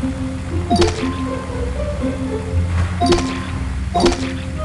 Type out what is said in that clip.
Thank you.